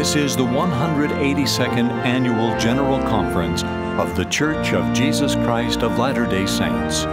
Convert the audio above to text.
This is the 182nd Annual General Conference of The Church of Jesus Christ of Latter day Saints.